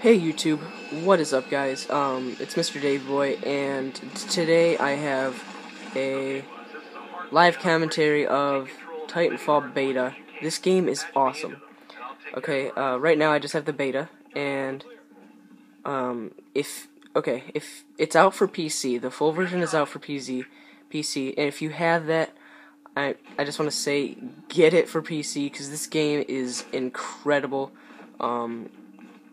Hey YouTube, what is up guys? Um, it's Mr. Davy Boy, and today I have a live commentary of Titanfall Beta. This game is awesome. Okay, uh, right now I just have the beta, and, um, if, okay, if it's out for PC, the full version is out for PC, PC, and if you have that, I, I just want to say, get it for PC, because this game is incredible. Um,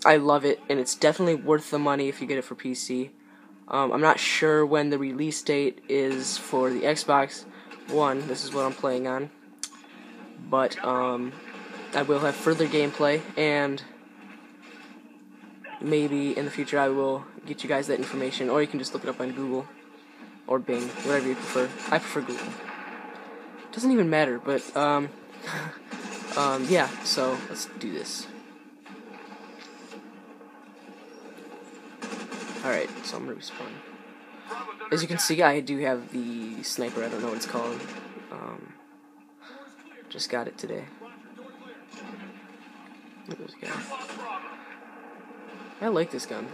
I love it, and it's definitely worth the money if you get it for PC. Um, I'm not sure when the release date is for the Xbox One. This is what I'm playing on. But um, I will have further gameplay, and maybe in the future I will get you guys that information, or you can just look it up on Google or Bing, whatever you prefer. I prefer Google. Doesn't even matter, but um, um, yeah. So let's do this. Alright, so I'm gonna respawn. As you can see, I do have the sniper, I don't know what it's called. Um, just got it today. Look at this guy. I like this gun.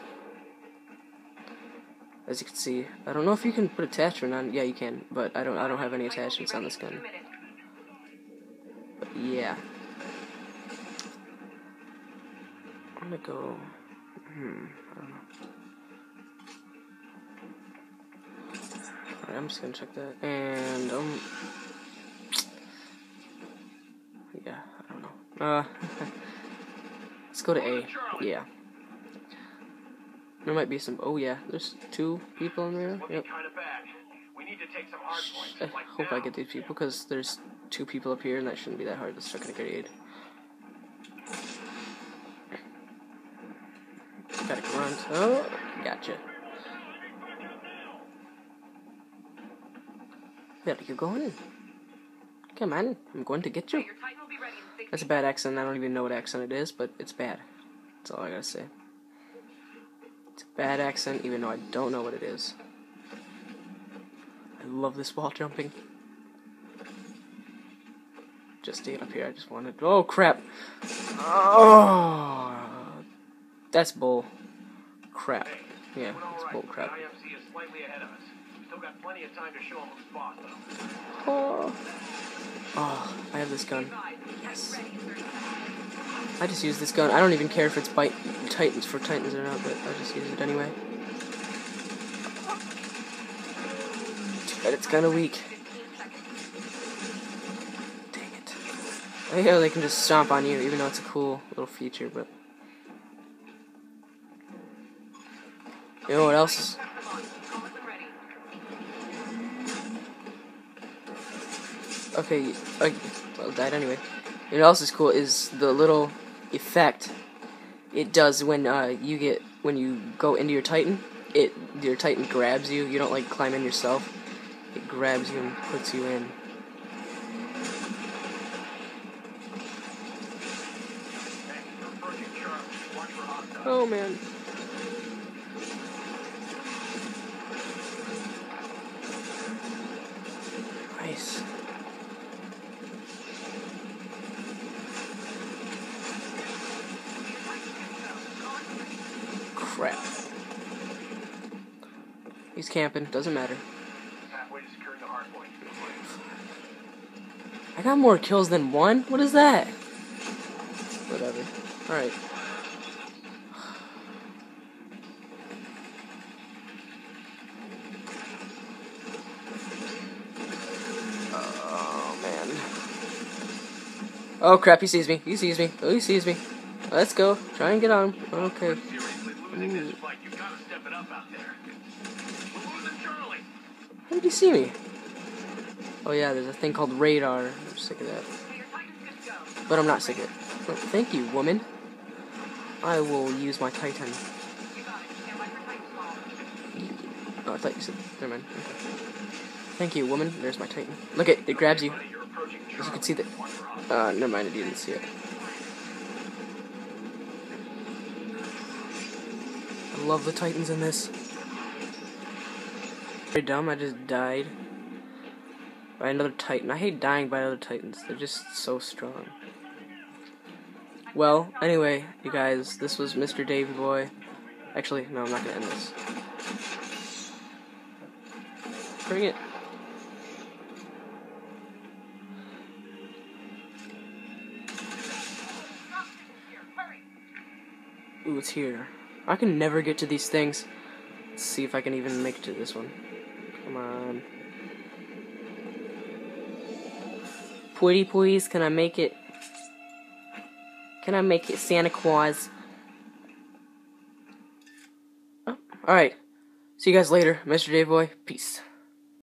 As you can see, I don't know if you can put attachment on. Yeah, you can, but I don't. I don't have any attachments on this gun. But yeah, I'm gonna go. Hmm. I don't know. Alright, I'm just gonna check that. And, um. Yeah, I don't know. Uh. let's go to A. Yeah. There might be some. Oh, yeah, there's two people in there. Yep. I hope I get these people because there's two people up here and that shouldn't be that hard. Let's chuck in a grenade. Gotta grunt. Oh, gotcha. Better you going in. Come on, I'm going to get you. That's a bad accent. I don't even know what accent it is, but it's bad. That's all I gotta say. It's a bad accent, even though I don't know what it is. I love this wall jumping. Just staying up here, I just wanted. Oh crap! Oh, that's bull crap. Yeah, that's bull crap. Oh. oh, I have this gun. Yes. I just use this gun. I don't even care if it's bite Titans for Titans or not, but I just use it anyway. But it's kind of weak. Dang it. I know they can just stomp on you, even though it's a cool little feature, but... You know what else is... okay, okay, well, died anyway. Know what else is cool is the little effect it does when uh, you get when you go into your Titan. It your Titan grabs you. You don't like climb in yourself. It grabs you and puts you in. Oh man. Crap. He's camping, doesn't matter. I got more kills than one? What is that? Whatever. Alright. Oh, man. Oh, crap, he sees me. He sees me. Oh, he sees me. Let's go. Try and get on. Okay. Ooh. How did he see me? Oh yeah, there's a thing called radar. I'm sick of that. But I'm not sick of it. Oh, thank you, woman. I will use my Titan. Oh, I thought you said. Never mind. Okay. Thank you, woman. There's my Titan. Look it, it grabs you. As you can see that. Uh, never mind, I didn't see it. Love the Titans in this. Very dumb, I just died by another Titan. I hate dying by other Titans. They're just so strong. Well, anyway, you guys, this was Mr. Davy Boy. Actually, no, I'm not gonna end this. Bring it. Ooh, it's here. I can never get to these things. Let's see if I can even make it to this one. Come on. Pretty please, can I make it? Can I make it Santa Claus? Oh, alright. See you guys later, Mr. Davy Boy. Peace.